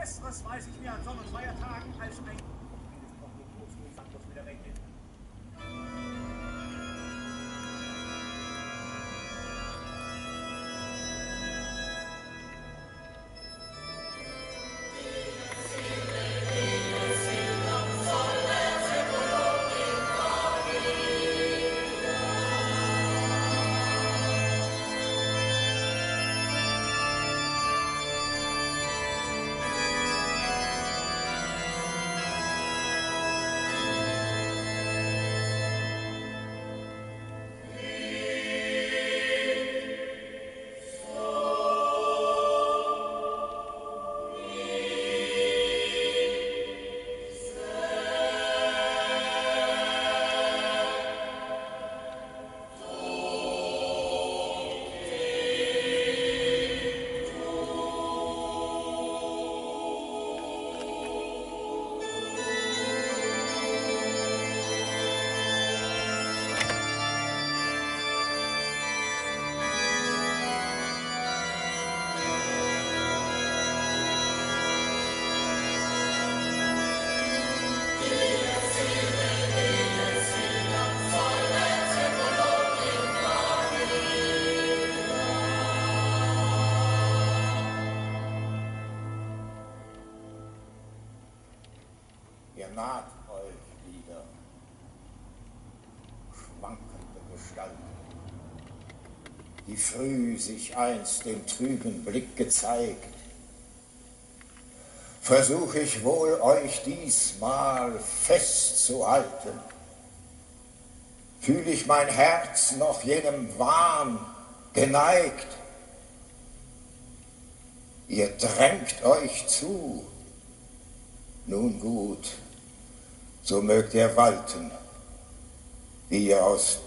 Besseres weiß ich mir an Sonn- und Feiertagen als ein... Ihr naht euch wieder, schwankende Gestalt, die früh sich einst dem trüben Blick gezeigt. Versuch ich wohl, euch diesmal festzuhalten. Fühl ich mein Herz noch jenem Wahn geneigt. Ihr drängt euch zu. Nun gut, so mögt ihr walten, wie ihr aus